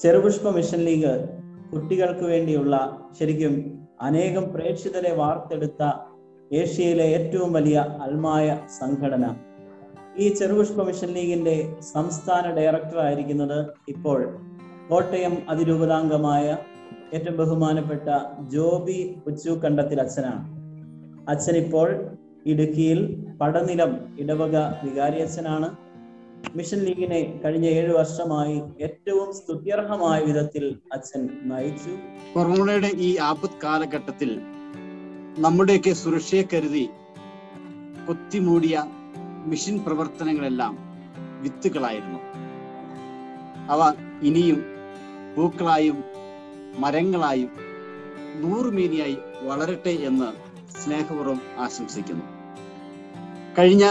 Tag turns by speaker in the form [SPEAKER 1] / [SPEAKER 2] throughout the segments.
[SPEAKER 1] Cherupushpa mission league കുട്ടികൾക്ക് വേണ്ടിയുള്ള ശരിക്കും അനേകം പ്രേക്ഷിതരെ വാർത്തെടുത്ത ഏഷ്യയിലെ ഏറ്റവും വലിയ അൽമായ സംഘടന. ഈ ചെറുപുഷ്പ മിഷൻ ലീഗിന്റെ സംസ്ഥാന ഡയറക്ടർ ആയിരിക്കുന്നത് ഇപ്പോൾ കോട്ടയം അതിരൂപതാംഗമായ ഏറ്റവും ബഹുമാനപ്പെട്ട ജോബി ഉച്ചൂക്കണ്ടത്തിൽ അച്ഛനാണ്. അച്ഛൻ ഇപ്പോൾ ഇടുക്കിയിൽ പടനിലം ഇടവക വികാരിയച്ഛനാണ് മിഷൻ ലീഗിനെ കഴിഞ്ഞ ഏഴു വർഷമായി ഏറ്റവും സ്തുത്യർഹമായ വിധത്തിൽ അച്ഛൻ നയിച്ചു.
[SPEAKER 2] കൊറോണയുടെ ഈ ആപത് കാലഘട്ടത്തിൽ നമ്മുടെയൊക്കെ സുരക്ഷയെ കരുതി കൊത്തിമൂടിയ മിഷൻ പ്രവർത്തനങ്ങളെല്ലാം വിത്തുകളായിരുന്നു. അവ ഇനിയും പൂക്കളായും മരങ്ങളായും നൂറുമേനിയായി വളരട്ടെ എന്ന് സ്നേഹപൂർവം ആശംസിക്കുന്നു. കഴിഞ്ഞ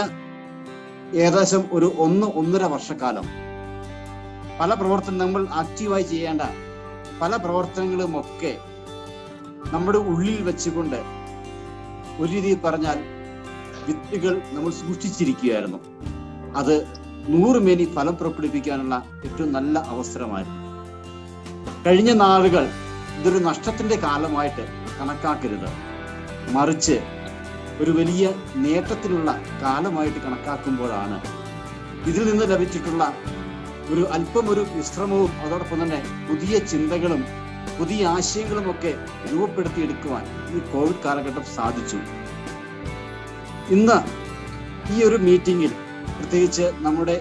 [SPEAKER 2] ഏകദേശം ഒരു ഒന്ന് ഒന്നര വർഷക്കാലം. പല പ്രവർത്തനം നമ്മൾ ആക്റ്റീവായി ചെയ്യേണ്ട പല പ്രവർത്തനങ്ങളും ഒക്കെ നമ്മുടെ ഉള്ളിൽ വെച്ചുകൊണ്ട് ഒരു രീതിയിൽ പറഞ്ഞാൽ വിത്തുകൾ നമ്മൾ സൂക്ഷിച്ചിരിക്കുകയായിരുന്നു. അത് നൂറുമേനി ഫലം പുറപ്പെടുവിക്കാനുള്ള ഏറ്റവും നല്ല അവസരമായിരുന്നു. കഴിഞ്ഞ നാളുകൾ ഇതൊരു നഷ്ടത്തിന്റെ കാലമായിട്ട് കണക്കാക്കരുത്. മറിച്ച് ഒരു വലിയ നേട്ടത്തിനുള്ള കാലമായിട്ട് കണക്കാക്കുമ്പോഴാണ് ഇതിൽ നിന്ന് ലഭിച്ചിട്ടുള്ള ഒരു അല്പം ഒരു വിശ്രമവും അതോടൊപ്പം തന്നെ പുതിയ ചിന്തകളും പുതിയ ആശയങ്ങളും ഒക്കെ രൂപപ്പെടുത്തിയെടുക്കുവാൻ ഈ കോവിഡ് കാലഘട്ടം സാധിച്ചു. ഇന്ന് ഈ ഒരു മീറ്റിംഗിൽ പ്രത്യേകിച്ച് നമ്മുടെ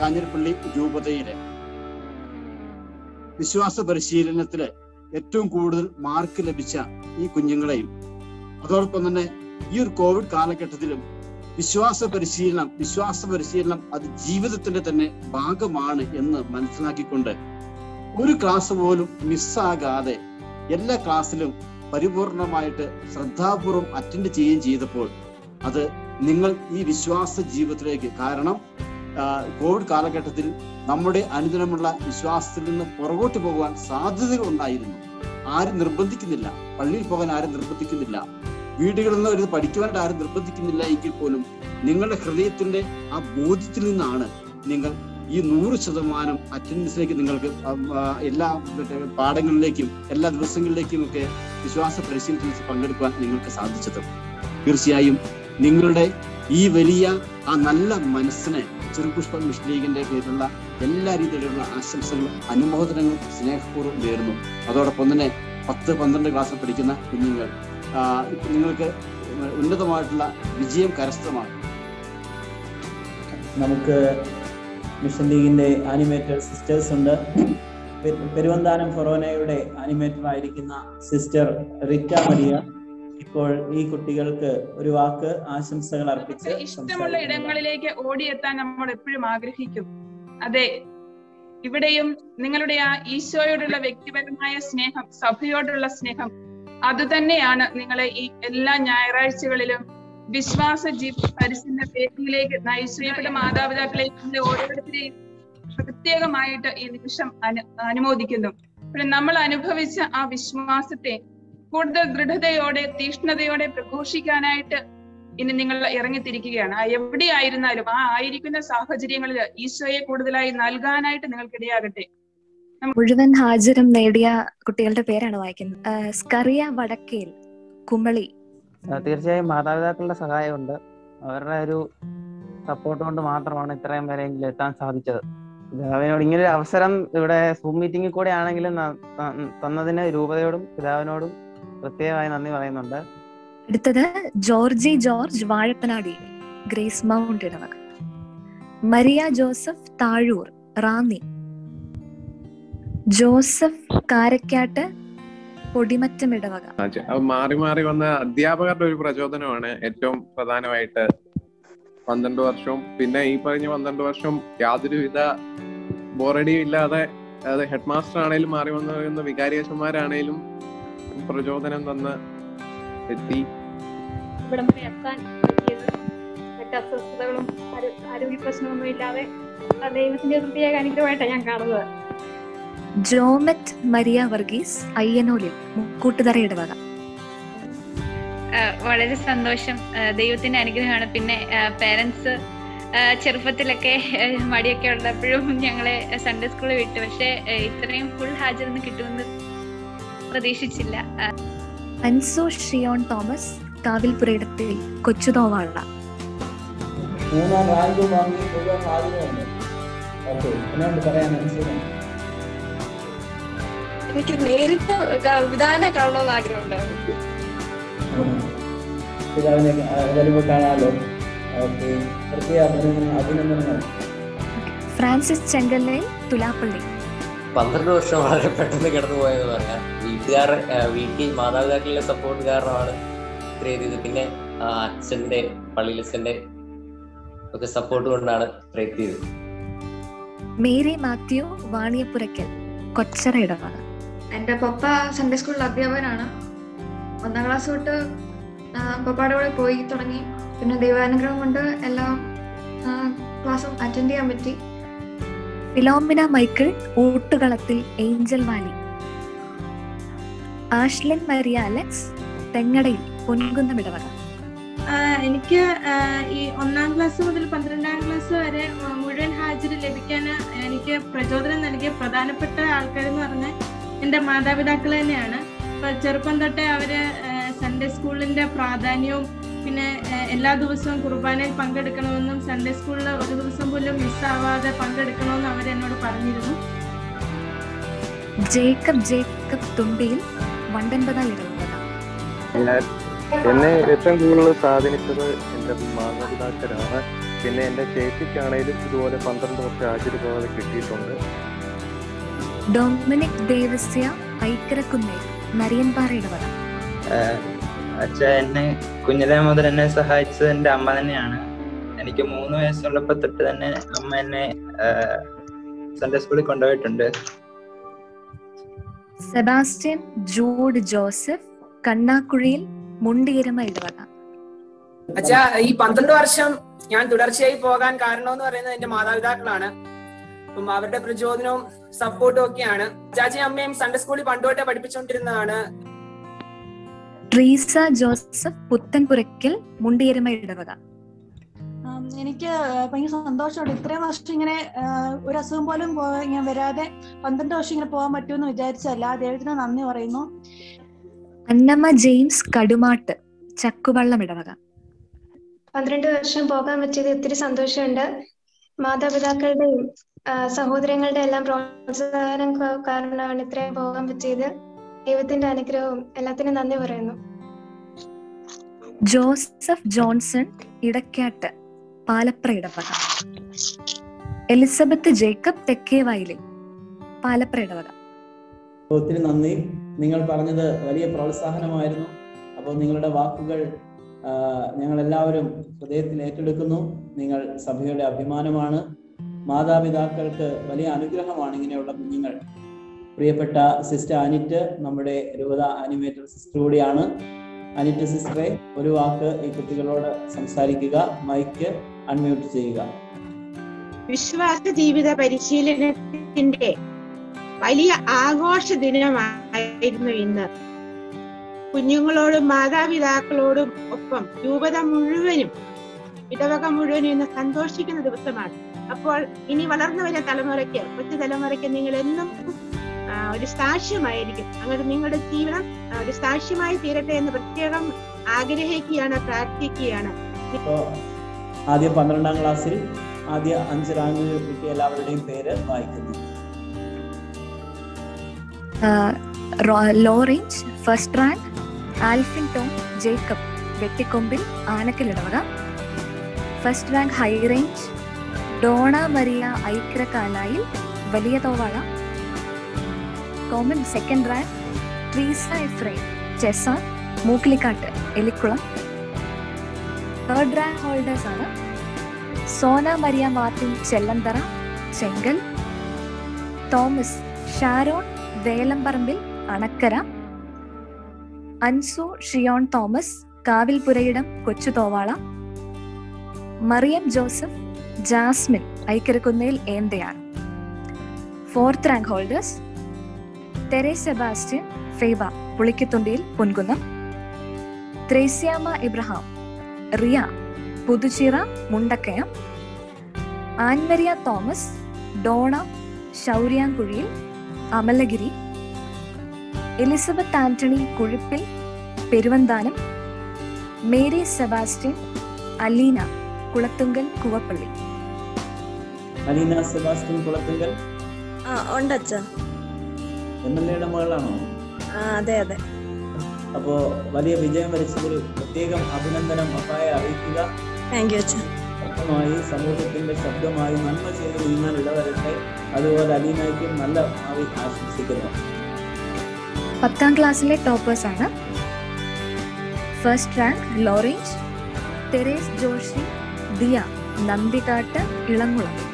[SPEAKER 2] കാഞ്ഞിരപ്പള്ളി രൂപതയിലെ വിശ്വാസ പരിശീലനത്തിലെ ഏറ്റവും കൂടുതൽ മാർക്ക് ലഭിച്ച ഈ കുഞ്ഞുങ്ങളെയും അതോടൊപ്പം തന്നെ ഈ ഒരു കോവിഡ് കാലഘട്ടത്തിലും വിശ്വാസ പരിശീലനം വിശ്വാസ പരിശീലനം അത് ജീവിതത്തിന്റെ തന്നെ ഭാഗമാണ് എന്ന് മനസ്സിലാക്കിക്കൊണ്ട് ഒരു ക്ലാസ് പോലും മിസ്സാകാതെ എല്ലാ ക്ലാസ്സിലും പരിപൂർണമായിട്ട് ശ്രദ്ധാപൂർവം അറ്റൻഡ് ചെയ്യുകയും ചെയ്തപ്പോൾ അത് നിങ്ങൾ ഈ വിശ്വാസ ജീവിതത്തിലേക്ക് കാരണം കോവിഡ് കാലഘട്ടത്തിൽ നമ്മുടെ അനുദിനമുള്ള വിശ്വാസത്തിൽ നിന്ന് പുറകോട്ട് പോകുവാൻ സാധ്യതകൾ ഉണ്ടായിരുന്നു. ആരും നിർബന്ധിക്കുന്നില്ല. പള്ളിയിൽ പോകാൻ ആരും നിർബന്ധിക്കുന്നില്ല. വീടുകളിൽ നിന്ന് ഒരു പഠിക്കുവാനായിട്ട് ആരും നിർബന്ധിക്കുന്നില്ല എങ്കിൽ പോലും നിങ്ങളുടെ ഹൃദയത്തിന്റെ ആ ബോധ്യത്തിൽ നിന്നാണ് നിങ്ങൾ ഈ നൂറ് ശതമാനം അറ്റൻഡൻസിലേക്ക് നിങ്ങൾക്ക് എല്ലാ പാഠങ്ങളിലേക്കും എല്ലാ ദിവസങ്ങളിലേക്കും ഒക്കെ വിശ്വാസ പരിശീലനത്തിൽ പങ്കെടുക്കുവാൻ നിങ്ങൾക്ക് സാധിച്ചത്. തീർച്ചയായും നിങ്ങളുടെ ഈ വലിയ ആ നല്ല മനസ്സിനെ ചെറുപുഷ്പ മിഷ്ലീഗിന്റെ പേരിലുള്ള എല്ലാ രീതിയിലുള്ള ആശംസകളും അനുമോദനങ്ങളും സ്നേഹപൂർവം നേരുന്നു. അതോടൊപ്പം തന്നെ പത്ത് പന്ത്രണ്ട് ക്ലാസ്സിൽ പഠിക്കുന്ന കുഞ്ഞുങ്ങൾ നിങ്ങൾക്ക് ഉന്നതമായിട്ടുള്ള വിജയം കരസ്ഥമാണ്
[SPEAKER 1] നമുക്ക് മിഷൻ ലീഗിന്റെ ആനിമേറ്റർ സിസ്റ്റേഴ്സ് ഉണ്ട്. പെരുവന്താനം ഫൊറോനയുടെ ആനിമേറ്റർ ആയിരിക്കുന്ന സിസ്റ്റർ റിറ്റ മരിയ ഇപ്പോൾ ഈ കുട്ടികൾക്ക് ഒരു വാക്ക് ആശംസകൾ അർപ്പിച്ച്
[SPEAKER 3] ഇഷ്ടമുള്ള ഇടങ്ങളിലേക്ക് ഓടിയെത്താൻ നമ്മൾ എപ്പോഴും ആഗ്രഹിക്കും. അതെ ഇവിടെയും നിങ്ങളുടെ ആ ഈശോയോടുള്ള വ്യക്തിപരമായ സ്നേഹം സഭയോടുള്ള സ്നേഹം അതുതന്നെയാണ് നിങ്ങളെ ഈ എല്ലാ ഞായറാഴ്ചകളിലും വിശ്വാസ ജീവ പരിശീലന വേദിയിലേക്ക് നയിച്ചുള്ള മാതാപിതാക്കളെ ഓരോരുത്തരെയും പ്രത്യേകമായിട്ട് ഈ നിമിഷം അനു അനുമോദിക്കുന്നു. പിന്നെ നമ്മൾ അനുഭവിച്ച ആ വിശ്വാസത്തെ കൂടുതൽ ദൃഢതയോടെ തീഷ്ണതയോടെ പ്രഘോഷിക്കാനായിട്ട് ഇനി നിങ്ങൾ ഇറങ്ങിത്തിരിക്കുകയാണ്. എവിടെയായിരുന്നാലും ആ ആയിരിക്കുന്ന സാഹചര്യങ്ങളിൽ ഈശോയെ കൂടുതലായി നൽകാനായിട്ട് നിങ്ങൾക്കിടയാകട്ടെ.
[SPEAKER 4] മുഴുവൻ ഹാജരും നേടിയ കുട്ടികളുടെ പേരാണ് വായിക്കുന്നത്. സ്കറിയ വടക്കേൽ കുമളി.
[SPEAKER 5] തീർച്ചയായും മാതാപിതാക്കളുടെ സഹായമുണ്ട്. അവരുടെ ഒരു സപ്പോർട്ട് കൊണ്ട് മാത്രമാണ് ഇത്രയും വരെയെങ്കിലും എത്താൻ സാധിച്ചത്. പിതാവിനോട് ഇങ്ങനെ ഒരു അവസരം ഇവിടെ സൂം മീറ്റിംഗിൽ കൂടെ ആണെങ്കിലും തന്നതിന് രൂപതയോടും പിതാവിനോടും പ്രത്യേകമായി നന്ദി പറയുന്നുണ്ട്.
[SPEAKER 4] അടുത്തത് Georgy George Vazhappanadi grace mount ഇടവക Maria Joseph Thazhoor Ranni. Joseph Karakkattu Podimattom ഇടവക
[SPEAKER 6] മാറി മാറി വന്ന അധ്യാപകരുടെ ഒരു പ്രചോദനമാണ് ഏറ്റവും പ്രധാനമായിട്ട് പന്ത്രണ്ട് വർഷവും പിന്നെ ഈ പറഞ്ഞ പന്ത്രണ്ട് വർഷം യാതൊരുവിധ ബോറടിയും ഇല്ലാതെ അതായത് ഹെഡ് മാസ്റ്റർ ആണെങ്കിലും മാറി വന്ന വികാരിയച്ചന്മാരാണേലും പ്രചോദനം തന്ന് എത്തി.
[SPEAKER 7] ഇവിടം വരെ എത്താൻ പറ്റിയത് മറ്റ് അസ്വസ്ഥതകളും ആരോ- ആരോഗ്യ പ്രശ്നമൊന്നും ഇല്ലാതെ ദൈവത്തിന്റെ പ്രത്യേക അനുഗ്രഹമായിട്ടാണ് ഞാൻ കാണുന്നത്.
[SPEAKER 4] ജോമറ്റ് മരിയ വർഗീസ് അയ്യനൂലിൽ കൂട്ടുതറ ഇടവക.
[SPEAKER 8] വളരെ സന്തോഷം. ദൈവത്തിന്റെ അനുഗ്രഹമാണ്. പിന്നെ പേരൻസ് ചെറുപ്പത്തിലൊക്കെ മടിയൊക്കെ ഉള്ളപ്പോഴും ഞങ്ങളെ സൺഡേ സ്കൂളിൽ വിട്ടു. പക്ഷെ ഇത്രയും ഫുൾ ഹാജർന്ന് കിട്ടുമെന്ന് പ്രതീക്ഷിച്ചില്ല.
[SPEAKER 4] അൻസോ ഷിയോൺ തോമസ് കാവിൽപുരയിടത്തിൽ കൊച്ചുതോവാള
[SPEAKER 1] മൂന്നാം റാങ്കും വാങ്ങി മുഴുവൻ ഉണ്ട് ഓക്കെ എന്നോട് പറയാൻ അനുസരിച്ച്
[SPEAKER 9] എനിക്ക് നേരിട്ട് വിധാനം കാണണമെന്ന് ആഗ്രഹമുണ്ടായിരുന്നു.
[SPEAKER 1] പിതാവിനെ വരുമ്പോൾ കാണാമല്ലോ. അഭിനന്ദനങ്ങൾ.
[SPEAKER 4] ഫ്രാൻസിസ് ചെങ്കല്ലേ തുലാപ്പള്ളി.
[SPEAKER 10] പന്ത്രണ്ട് വർഷം വളരെ പെട്ടെന്ന് കിടന്നു പോയെന്ന് പറയാം വീട്ടുകാർ വീട്ടിൽ മാതാപിതാക്കളുടെ സപ്പോർട്ട് കാരണമാണ് ഇത്രയും ഇത്. പിന്നെ അച്ഛന്റെ പള്ളിയിലച്ഛന്റെ ഒക്കെ സപ്പോർട്ട് കൊണ്ടാണ് ചെയ്തത്.
[SPEAKER 4] മേരി മാത്യു വാണിയപ്പുരയ്ക്കൽ കൊച്ചറ ഇടവക
[SPEAKER 9] എന്റെ പപ്പ സൺഡേ സ്കൂളിൽ അധ്യാപകനാണ്. ഒന്നാം ക്ലാസ് തൊട്ട് പപ്പയുടെ കൂടെ പോയി തുടങ്ങി. പിന്നെ ദൈവാനുഗ്രഹം കൊണ്ട് എല്ലാ ക്ലാസ്സും അറ്റൻഡ് ചെയ്യാൻ പറ്റി.
[SPEAKER 4] Philomena Michael Oottukalathil Angel Valley Ashlin Maria Alex Thengadayil Ponkunnam ഇടവക.
[SPEAKER 11] എനിക്ക് ഈ ഒന്നാം ക്ലാസ് മുതൽ പന്ത്രണ്ടാം ക്ലാസ് വരെ മുഴുവൻ ഹാജർ ലഭിക്കാൻ എനിക്ക് പ്രചോദനം നൽകിയ പ്രധാനപ്പെട്ട ആൾക്കാരെന്ന് പറഞ്ഞാൽ എന്റെ മാതാപിതാക്കൾ തന്നെയാണ്. ഇപ്പം ചെറുപ്പം തൊട്ടേ അവർ സൺഡേ സ്കൂളിന്റെ പ്രാധാന്യവും പിന്നെ എല്ലാ ദിവസവും കുർബാനയിൽ പങ്കെടുക്കണമെന്നും സൺഡേ സ്കൂളിൽ ഒരു ദിവസം പോലും മിസ്സാവാതെ പങ്കെടുക്കണമെന്നും അവർ എന്നോട് പറഞ്ഞിരുന്നു.
[SPEAKER 4] ജേക്കബ് ജേക്കബ് തുണ്ടിയിൽ
[SPEAKER 12] എന്നെ ഏറ്റവും കൂടുതൽ സ്വാധീനിച്ചത് എന്റെ മാതാപിതാക്കളാണ്. പിന്നെ എന്റെ ചേച്ചിക്കാണേലും ഇതുപോലെ പന്ത്രണ്ട് വർഷം ആചാര്യബോധ കിട്ടിയിട്ടുണ്ട്.
[SPEAKER 4] ഡൊമിനിക് ദേവസ്യ ഐക്കരക്കുന്നേ നരിയൻപാറ ഇടവക
[SPEAKER 13] അച്ഛ എന്നെ കുഞ്ഞിലെ മുതൽ എന്നെ സഹായിച്ചത് എന്റെ അമ്മ തന്നെയാണ്. എനിക്ക് മൂന്ന് വയസ്സുള്ളപ്പോൾ തൊട്ട് തന്നെ അമ്മ എന്നെ സൺഡേ സ്കൂളിൽ കൊണ്ടുപോയിട്ടുണ്ട്.
[SPEAKER 4] സെബാസ്റ്റ്യൻ ജൂഡ് ജോസഫ് കണ്ണാക്കുഴിയിൽ മുണ്ടിയരമ ഇടവക
[SPEAKER 14] അച്ഛാ ഈ പന്ത്രണ്ട് വർഷം ഞാൻ തുടർച്ചയായി പോകാൻ കാരണമെന്ന് പറയുന്നത് എന്റെ മാതാപിതാക്കളാണ്. അപ്പം അവരുടെ പ്രചോദനവും സപ്പോർട്ടും ഒക്കെയാണ്. ചാച്ചി അമ്മയും സൺഡേ സ്കൂളിൽ പണ്ടുതൊട്ടേ പഠിപ്പിച്ചുകൊണ്ടിരുന്നതാണ്
[SPEAKER 4] ട്രീസ ജോസഫ് പുത്തൻപുരയ്ക്കൽ മുണ്ടിയരമ ഇടവക.
[SPEAKER 15] എനിക്ക് ഭയങ്കര സന്തോഷമുണ്ട്. ഇത്രയും വർഷം ഇങ്ങനെ ഒരു അസുഖം പോലും ഇങ്ങനെ വരാതെ പന്ത്രണ്ട് വർഷം ഇങ്ങനെ പോകാൻ പറ്റുമെന്ന് വിചാരിച്ചല്ല ദൈവത്തിന് നന്ദി പറയുന്നു.
[SPEAKER 4] അന്നമ്മ ജെയിംസ് കടുമാട്ട് ചക്കുവള്ളം ഇടവക.
[SPEAKER 16] പന്ത്രണ്ട് വർഷം പോകാൻ പറ്റിയത് ഒത്തിരി സന്തോഷമുണ്ട്. മാതാപിതാക്കളുടെയും സഹോദരങ്ങളുടെ എല്ലാം പ്രോത്സാഹനം കാരണമാണ് ഇത്രയും പോകാൻ പറ്റിയത്. ദൈവത്തിന്റെ അനുഗ്രഹവും എല്ലാത്തിനും നന്ദി പറയുന്നു.
[SPEAKER 4] ജോസഫ് ജോൺസൺ ഇടക്കാട്ട് പാലപ്ര ഇടവക. എലിസബത്ത് ജേക്കബ് തെക്കേ വയലിൽ പാലപ്ര ഇടവക.
[SPEAKER 1] ഒത്തിരി നന്ദി. നിങ്ങൾ പറഞ്ഞത് വലിയ പ്രോത്സാഹനമായിരുന്നു. അപ്പോൾ നിങ്ങളുടെ വാക്കുകൾ ഞങ്ങൾ എല്ലാവരും ഹൃദയത്തിൽ ഏറ്റെടുക്കുന്നു. നിങ്ങൾ സഭയുടെ അഭിമാനമാണ്. മാതാപിതാക്കൾക്ക് വലിയ അനുഗ്രഹമാണ് ഇങ്ങനെയുള്ള കുഞ്ഞുങ്ങൾ. പ്രിയപ്പെട്ട സിസ്റ്റർ അനിറ്റ് നമ്മുടെ രൂപത ആനിമേറ്റർ സിസ്റ്റർ കൂടിയാണ്. അനിറ്റ് സിസ്റ്ററെ ഒരു വാക്ക് ഈ കുട്ടികളോട് സംസാരിക്കുക മൈക്ക് അൺമ്യൂട്ട് ചെയ്യുക.
[SPEAKER 17] വിശ്വാസ ജീവിത പരിശീലനത്തിന്റെ വലിയ ആഘോഷ ദിനമായിരുന്നു ഇന്ന്. കുഞ്ഞുങ്ങളോടും മാതാപിതാക്കളോടും ഒപ്പം രൂപത മുഴുവനും ഇടവക മുഴുവനും ഇന്ന് സന്തോഷിക്കുന്ന ദിവസമാണ്. അപ്പോൾ ഇനി വളർന്നു വരുന്ന തലമുറയ്ക്ക് കൊച്ചു തലമുറയ്ക്ക് നിങ്ങൾ എന്നും ഒരു സാക്ഷ്യമായിരിക്കും. അങ്ങനെ നിങ്ങളുടെ ജീവിതം ഒരു സാക്ഷ്യമായി തീരട്ടെ എന്ന് പ്രത്യേകം ആഗ്രഹിക്കുകയാണ് പ്രാർത്ഥിക്കുകയാണ്.
[SPEAKER 1] ആദ്യ പന്ത്രണ്ടാം ക്ലാസ്സിൽ ആദ്യ അഞ്ച് റാങ്ക് കിട്ടിയ എല്ലാവരുടെയും പേര് വായിക്കുന്നു.
[SPEAKER 4] Low range first rank Alphin Tom Jacob Vettikkombil Anakkal first rank high range Dona Maria Aikkarakalayil Valiya Thovala. Common second rank Treesa Ephraim Chesa Mookkilikkattu Elikkulam. Third rank holders ആണ് സോന മരിയ മാർട്ടിൻ ചെല്ലന്തറ ചെങ്കൽ. Thomas Sharon Velamparambil Anakkara. Ansu Shiyon Thomas Kavilpurayidam Kochu Thovala. Mariyam Joseph Jasmine Aikkarakunnel ഏന്തയാണ്? Fourth rank holders There Sebastian Feba Pulikkathundiyil Ponkunnam. Threasiamma Ibrahim Riya Puthuchira Mundakayam. Annmaria Thomas Dona Shouryamkuzhiyil Amalagiri. Elizabeth Antony Kuzhippil Peruvanthanam. Mary Sebastian Aleena Kulathunkal Kuvappally.
[SPEAKER 1] Aleena Sebastian Kulathunkal?
[SPEAKER 18] ആ ഉണ്ട് അച്ഛ.
[SPEAKER 1] M L എയുടെ മകളാണോ?
[SPEAKER 18] ആ അതെ അതെ.
[SPEAKER 1] അപ്പോ വലിയ വിജയം വരിച്ചതിൽ പ്രത്യേകം അഭിനന്ദനം അപ്പായെ അറിയിക്കുക.
[SPEAKER 18] താങ്ക് യു അച്ഛൻ
[SPEAKER 1] ശക്തമായി സമൂഹത്തിന്റെ ശബ്ദമായി നന്മ ചെയ്ത് നീങ്ങാൻ ഇടവരട്ടെ. അതുപോലെ അലീനയ്ക്കും നല്ല ഭാവി ആശംസിക്കുന്നു.
[SPEAKER 4] പത്താം ക്ലാസ്സിലെ ടോപ്പേഴ്സ് ആണ്. First rank low range Theres Joshy Diya Nandikattu Elamkulam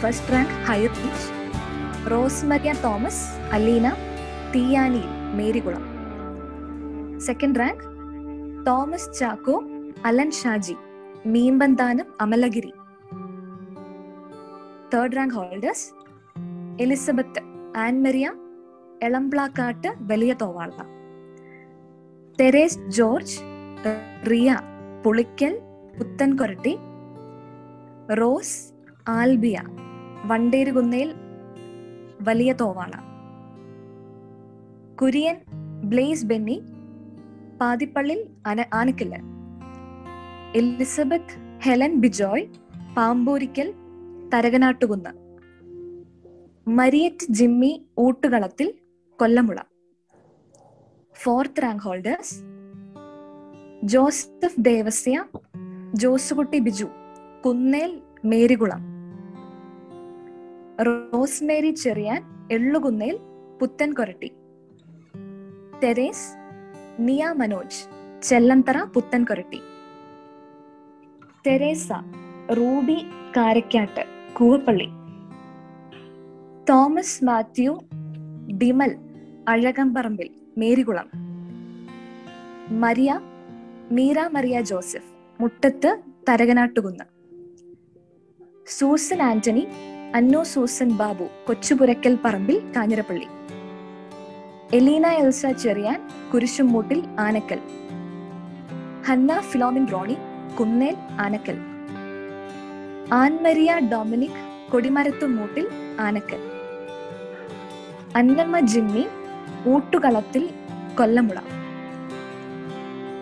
[SPEAKER 4] first rank higher Rose Rosemaria Thomas Aleena Theeyani Merikulam. Second rank Thomas Chacko Alan Shaji Meempanthanam Amalagiri. Third rank holders Elizabeth Annmaria Elamplakkattu Valiya Thovala. Theres George Riya Pulickal Puthenkoratty Rose Albia. Vanderukunnel Valiya Thovala Kurian Blaise Benny Pathippallil Ana Elizabeth Helen Bijoy Pampoorikkal Tharakanattukunnu. Mariette Jimmy Oottukalathil Kollamula. Fourth rank holders Joseph Devasia Josekutty Biju Kunnel Merikulam. Rosemary Cherian Ellukunnel Puthen Koratty. Theres Niya Manoj Chellanthara Puthen Koratty. Theresa Ruby Karakkattu Koovappally. Thomas Mathew Dimal Azhakamparambil Merikulam. Maria Meera Mariya Joseph Muttathu Tharakanattukunnu. Susan Antony Annu Susan Babu Kochupurackal Parambil Kanjirappally. Eleena Elsa Cherian Kurisumoottil Anakkal. Hanna Philomin Rony Kunnel Anakkal. Annmaria Dominic Kodimarathumoottil Anakkal. Annamma Jimmy Oottukalathil Kollamula.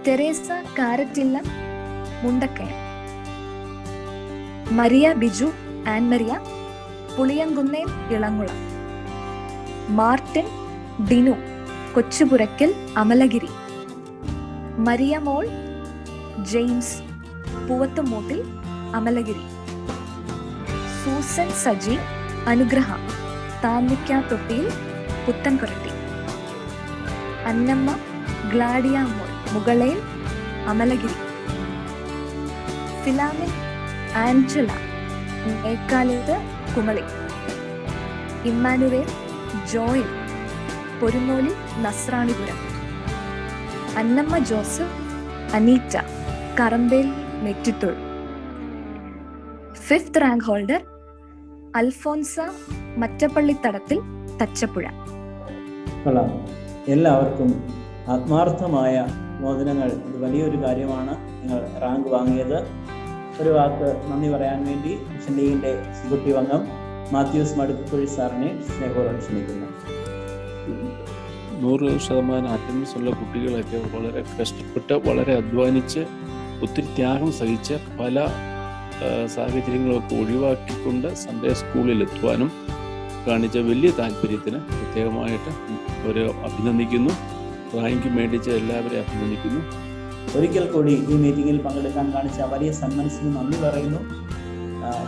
[SPEAKER 4] Theresa Karattilla Mundakayam. Maria Biju Annmaria Puliyankunnel Elamkulam. Martin Dinu Kochupurackal Amalagiri. Mariamol James Poovathumoottil Amalagiri. Susan Saji Anugraha Thannikka Thottiyil Puthenkoratty. Annamma Gladiya Mol Mukalel Amalagiri. Philamin Angela Mekkalathu Kumily. Immanuel Join Porunnoli Nasranipuram. Annamma Joseph Aneeta Karampel Nettithul. Fifth rank holder Alphonsa Mattappallithadathil Thachappuzha.
[SPEAKER 1] എല്ലാവർക്കും ആത്മാർത്ഥമായ മോദനങ്ങൾ ഇത് വലിയൊരു കാര്യമാണ്. നിങ്ങൾ rank വാങ്ങിയത്. ഒരു വാക്ക് നന്ദി പറയാൻ വേണ്ടി മിഷൻ ലീഗിന്റെ എക്സിക്യൂട്ടീവ് അംഗം മാത്യൂസ് മടുക്കുഴി സാറിനെ സ്നേഹപൂർവം ക്ഷണിക്കുന്നു.
[SPEAKER 19] നൂറ് ശതമാനം അറ്റൻഡൻസ് ഉള്ള കുട്ടികളൊക്കെ വളരെ കഷ്ടപ്പെട്ട് വളരെ അധ്വാനിച്ച് ഒത്തിരി ത്യാഗം സഹിച്ച് പല സാഹചര്യങ്ങളൊക്കെ ഒഴിവാക്കിക്കൊണ്ട് സൺഡേ സ്കൂളിൽ എത്തുവാനും കാണിച്ച വലിയ താല്പര്യത്തിന് പ്രത്യേകമായിട്ട് ഒരു അഭിനന്ദിക്കുന്നു. റാങ്ക് മേടിച്ച എല്ലാവരെയും അഭിനന്ദിക്കുന്നു.
[SPEAKER 1] ഒരിക്കൽ കൂടി ഈ മീറ്റിംഗിൽ പങ്കെടുക്കാൻ കാണിച്ച വലിയ സന്മനസ്സിന് നന്ദി പറയുന്നു.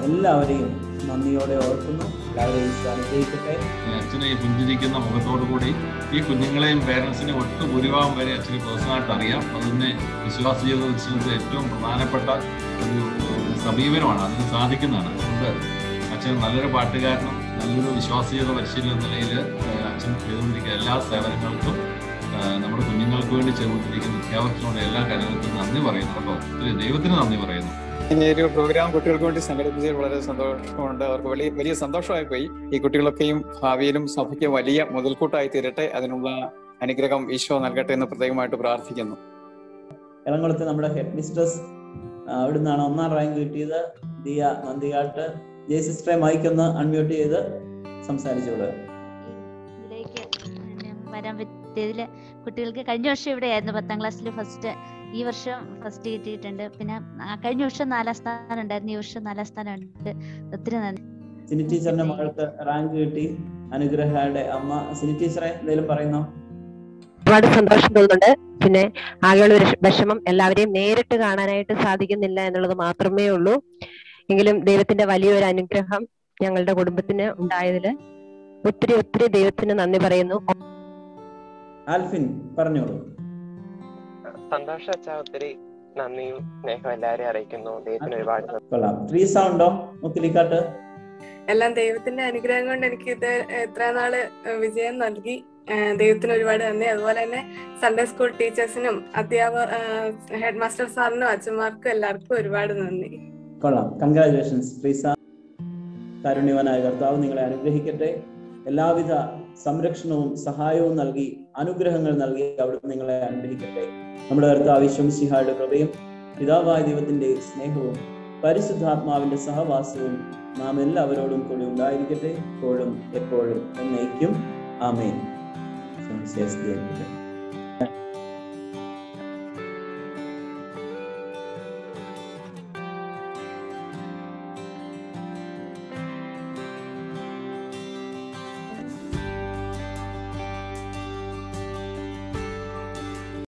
[SPEAKER 1] എല്ലാവരെയും നന്ദിയോടെ ഓർക്കുന്നു. എല്ലാവരെയും അനുഗ്രഹിക്കട്ടെ.
[SPEAKER 20] പുഞ്ചിരിക്കുന്ന മുഖത്തോടു കൂടി ഈ കുഞ്ഞുങ്ങളെയും പേരൻസിനെ ഒട്ടും ഭൂരിഭാഗം വരെ അച്ഛന് പേഴ്സണലായിട്ട് അറിയാം. അതിനെ വിശ്വാസ ജീവിതത്തിൽ ഏറ്റവും പ്രധാനപ്പെട്ട ഒരു സമീപനമാണ്. അതിന് സാധിക്കുന്നതാണ്. അതുകൊണ്ട് അച്ഛൻ നല്ലൊരു പാട്ടുകാരനും നല്ലൊരു വിശ്വാസ ജീവിത പരിശീലന നിലയിൽ അച്ഛൻ ചെയ്തുകൊണ്ടിരിക്കുന്ന എല്ലാ സേവനങ്ങൾക്കും നമ്മുടെ കുഞ്ഞുങ്ങൾക്ക് വേണ്ടി ചെയ്തുകൊണ്ടിരിക്കുന്ന അധ്യാപകത്തിനോട് എല്ലാ കാര്യങ്ങൾക്കും നന്ദി പറയുന്നു കേട്ടോ. ഒത്തിരി ദൈവത്തിന് നന്ദി പറയുന്നു.
[SPEAKER 21] ഇങ്ങനെ ഒരു പ്രോഗ്രാം കുട്ടികൾക്ക് വേണ്ടി സംഘടിപ്പിച്ചതിൽ വളരെ സന്തോഷമുണ്ട്. അവർക്ക് വലിയ വലിയ സന്തോഷമായി പോയി. ഈ കുട്ടികളൊക്കെയും ഭാവിയിലും സഭയ്ക്ക് വലിയ മുതൽക്കൂട്ടായി തീരട്ടെ. അതിനുള്ള അനുഗ്രഹം ഈശോ നൽകട്ടെ എന്ന് പ്രത്യേകമായിട്ട് പ്രാർത്ഥിക്കുന്നു.
[SPEAKER 1] എറണാകുളത്ത് നമ്മുടെ ഹെഡ് മിസ്ട്രസ് അവിടുന്നാണ് ഒന്നാം റാങ്ക് കിട്ടിയത്. ദിയ നന്ദികാട്ട് ജയ സിസ്റ്ററെ മൈക്കൊന്ന് അൺമ്യൂട്ട് ചെയ്ത് സംസാരിച്ചോളൂ.
[SPEAKER 22] ഇതിലേക്ക് പിന്നെ വരാൻ പറ്റിയതിൽ കുട്ടികൾക്ക് കഴിഞ്ഞ വർഷം ഇവിടെയായിരുന്നു പത്താം ക്ലാസ്സിൽ ഫസ്റ്റ് ഈ വർഷം ഫസ്റ്റ് കിട്ടിയിട്ടുണ്ട്. പിന്നെ കഴിഞ്ഞ വർഷം നാലാം സ്ഥാനം ഉണ്ടായിരുന്നു. ഈ വർഷം നാലാം സ്ഥാനം ഉണ്ട്. ഒത്തിരി നന്ദി.
[SPEAKER 1] സിനി ടീച്ചറിന്റെ മകൾക്ക് റാങ്ക് കിട്ടി. അനുഗ്രഹയുടെ അമ്മ. സിനി ടീച്ചറെ എന്തെങ്കിലും പറയുന്നോ?
[SPEAKER 23] ഒരുപാട് സന്തോഷം തോന്നുന്നുണ്ട്. പിന്നെ ആകെയുള്ള ഒരു വിഷമം എല്ലാവരെയും നേരിട്ട് കാണാനായിട്ട് സാധിക്കുന്നില്ല എന്നുള്ളത് മാത്രമേ ഉള്ളൂ. എങ്കിലും ദൈവത്തിന്റെ വലിയൊരു അനുഗ്രഹം ഞങ്ങളുടെ കുടുംബത്തിന് ഉണ്ടായതിൽ ഒത്തിരി ഒത്തിരി ദൈവത്തിന് നന്ദി പറയുന്നു.
[SPEAKER 1] ആൽഫിൻ പറഞ്ഞോളൂ.
[SPEAKER 24] സന്തോഷം അച്ഛാ ഒത്തിരി നന്ദിയും സ്നേഹം എല്ലാവരെയും അറിയിക്കുന്നു. ദൈവത്തിന് ഒരുപാട്.
[SPEAKER 1] കൊള്ളാം. ട്രീസ ഉണ്ടോ മുക്കിലിക്കാട്ട്.
[SPEAKER 25] എല്ലാം ദൈവത്തിന്റെ അനുഗ്രഹം കൊണ്ട് എനിക്ക് ഇത് എത്ര നാൾ വിജയം നൽകി. ദൈവത്തിന് ഒരുപാട് നന്ദി. അതുപോലെ തന്നെ സൺഡേ സ്കൂൾ ടീച്ചേഴ്സിനും അധ്യാപക ഹെഡ് മാസ്റ്റർ സാറിനും അച്ഛന്മാർക്കും എല്ലാവർക്കും ഒരുപാട് നന്ദി.
[SPEAKER 1] കൊള്ളാം. കൺഗ്രാചുലേഷൻസ് ഫ്രീസ കാരുണ്യവാനായ കർത്താവ് നിങ്ങളെ അനുഗ്രഹിക്കട്ടെ. എല്ലാവിധ സംരക്ഷണവും സഹായവും നൽകി അനുഗ്രഹങ്ങൾ നൽകി അവിടുന്ന് നിങ്ങളെ അനുഗ്രഹിക്കട്ടെ. നമ്മുടെ കർത്താവിശ്വം സിഹായുടെ കൃപയും പിതാവായ ദൈവത്തിന്റെ സ്നേഹവും പരിശുദ്ധാത്മാവിന്റെ സഹവാസവും നാം എല്ലാവരോടും കൂടി ഉണ്ടായിരിക്കട്ടെ. ഇപ്പോഴും എപ്പോഴും എന്നേക്കും. ആമേൻ.